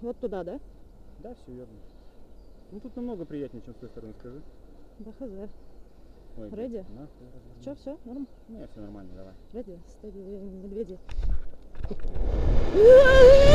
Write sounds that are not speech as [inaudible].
Вот туда, да? Да, все верно. Ну тут намного приятнее, чем с той стороны, скажи. Да хз. Ой, блядь, Че, все, норм? Не, все нормально, давай. Реди, стадия медведи. [laughs]